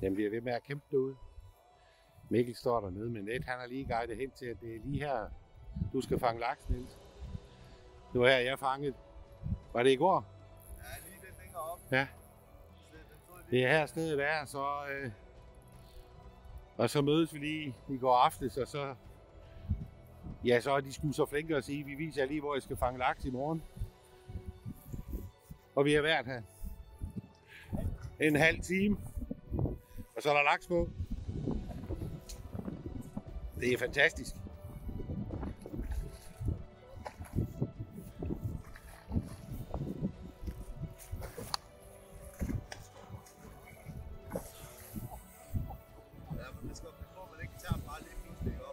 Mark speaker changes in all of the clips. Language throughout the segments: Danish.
Speaker 1: Den bliver ved med at kæmpe derude. Mikkel står dernede med net. Han har lige guidet hen til, at det er lige her, du skal fange laks, Niels. Var her, jeg fangede. Var det i går?
Speaker 2: Ja, lige lidt længere op.
Speaker 1: Ja. Det er her stedet er, så... Øh, og så mødes vi lige i går aftes, og så... Ja, så er de sgu så flinke at sige, vi viser lige, hvor I skal fange laks i morgen. Og vi har været her en halv time. Og så er der laks på. Det er fantastisk.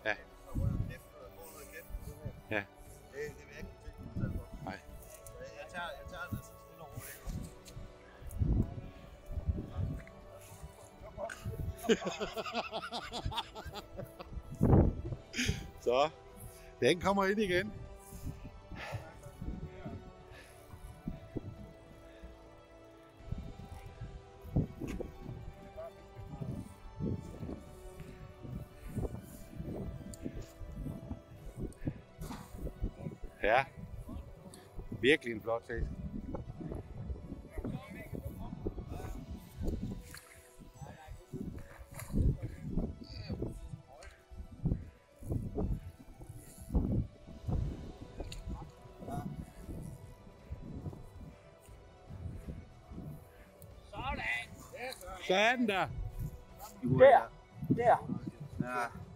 Speaker 2: Ja, det på. Det, det vil jeg ikke tænke mig for.
Speaker 1: Nej.
Speaker 2: Så Jeg tager, jeg tager den
Speaker 1: Så, den kommer ind igen. Ja, virkelig en flot fisk. Så er den der.
Speaker 3: Der, der.
Speaker 2: Ja.